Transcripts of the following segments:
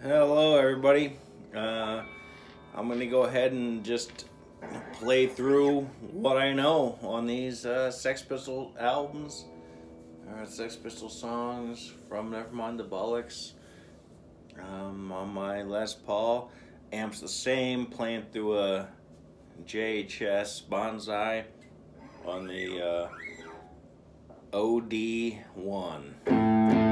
Hello, everybody. Uh, I'm going to go ahead and just play through what I know on these uh, Sex Pistol albums, uh, Sex Pistol songs from Nevermind the Bollocks. Um, on my Les Paul, amps the same, playing through a JHS Bonsai on the uh, OD1.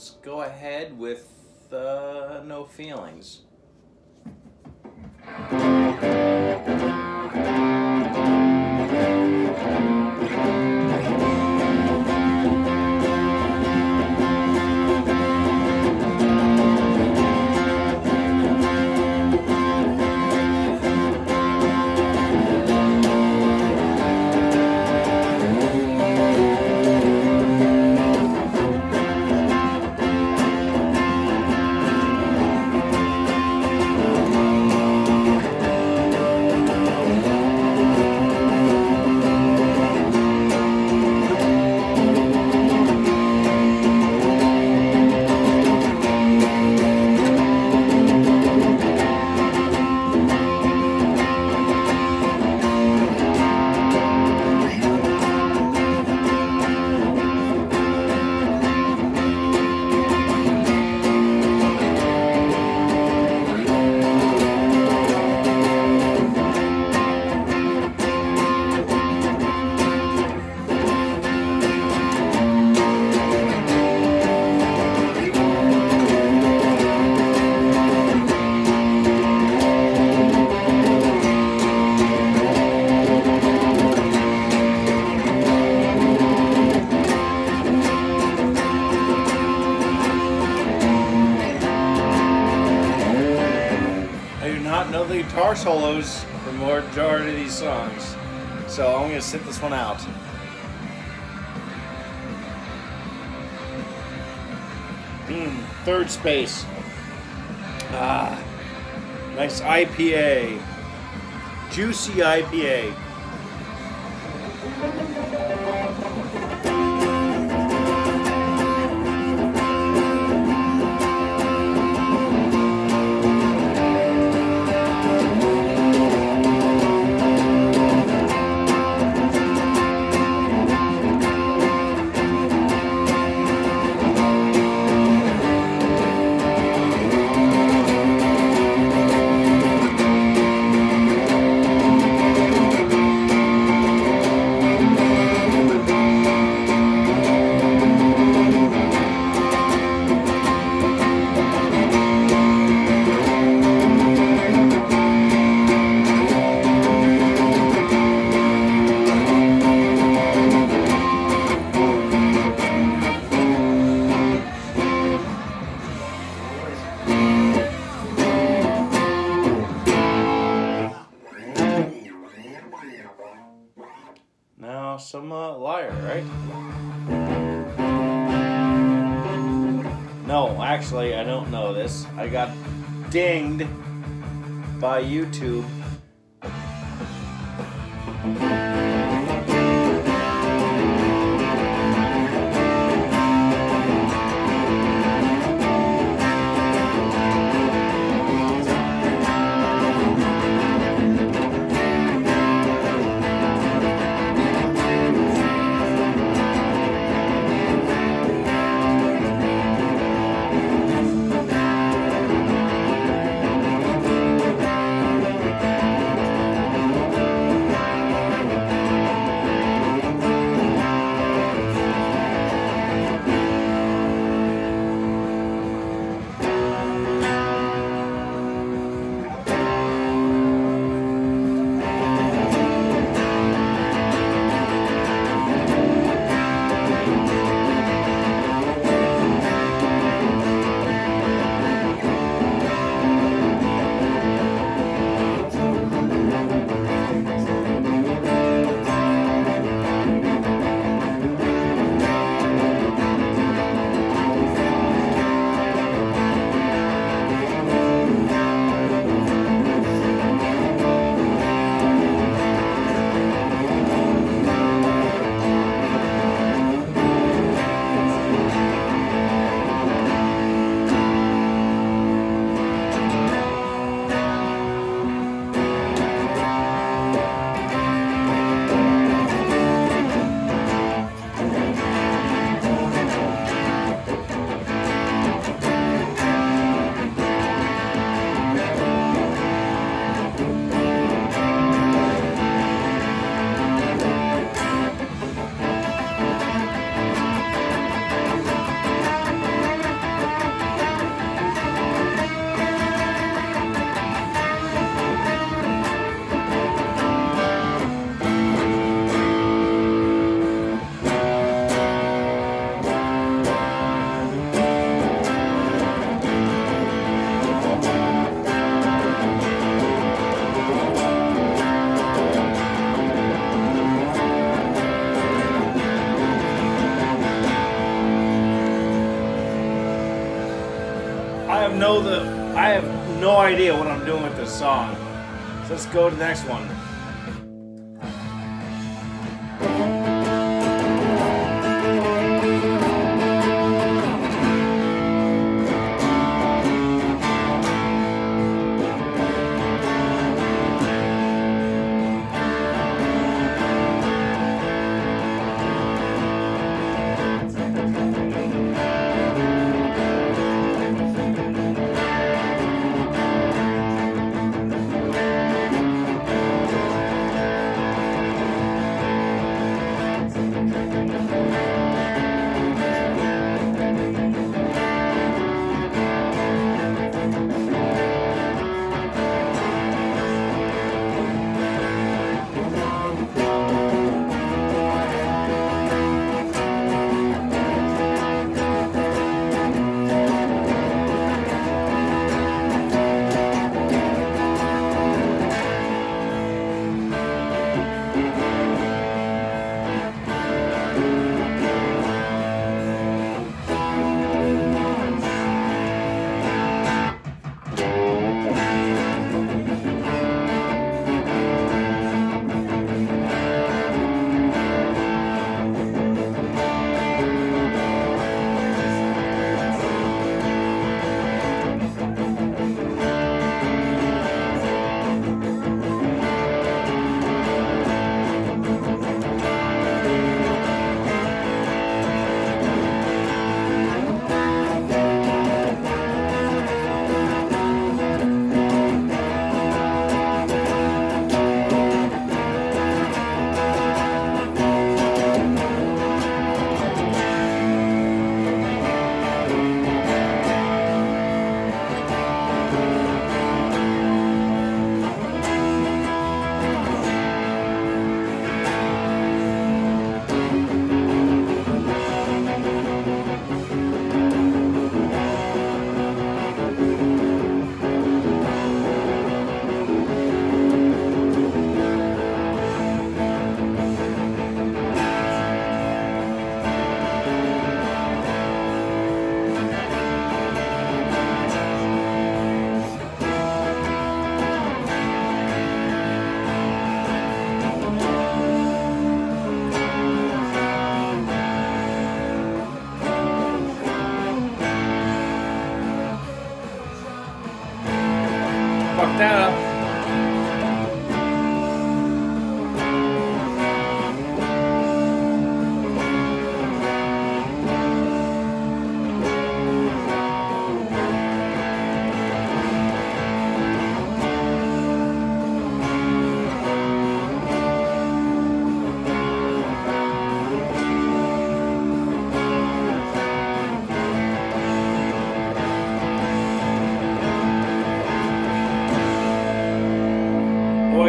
Let's go ahead with uh, No Feelings. Guitar solos for the majority of these songs, so I'm going to sit this one out. Mm, third space. Ah, nice IPA. Juicy IPA. Right? No, actually, I don't know this. I got dinged by YouTube. Idea what I'm doing with this song. So let's go to the next one.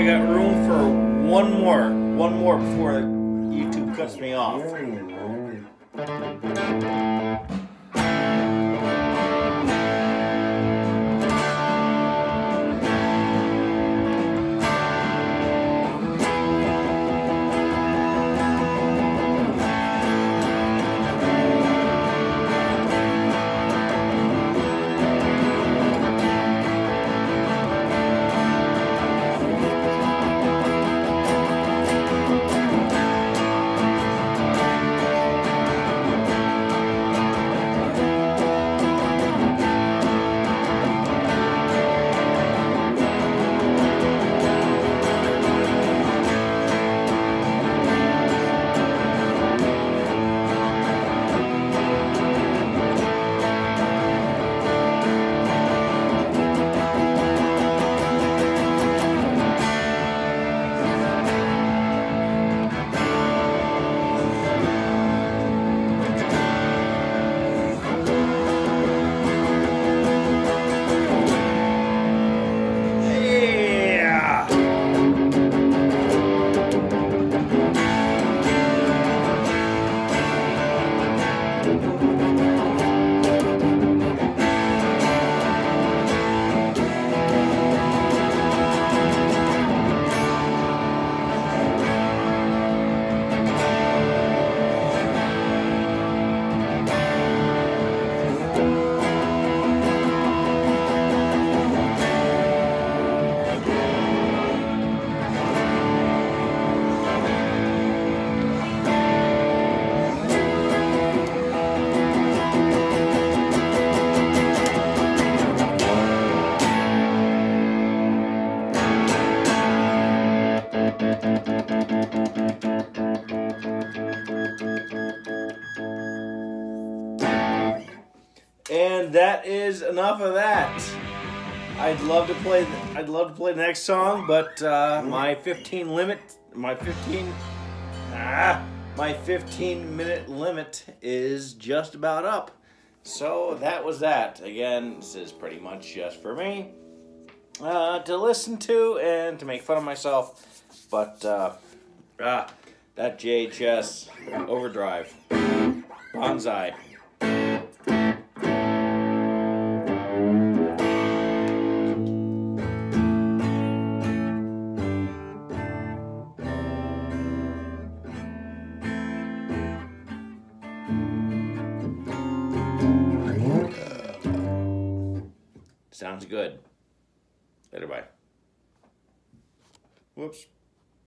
I got room for one more. One more before YouTube cuts me off. Is enough of that. I'd love to play. I'd love to play the next song, but uh, my 15 limit, my 15, ah, my 15 minute limit is just about up. So that was that. Again, this is pretty much just for me uh, to listen to and to make fun of myself. But uh, ah, that JHS overdrive, bonsai. Sounds good.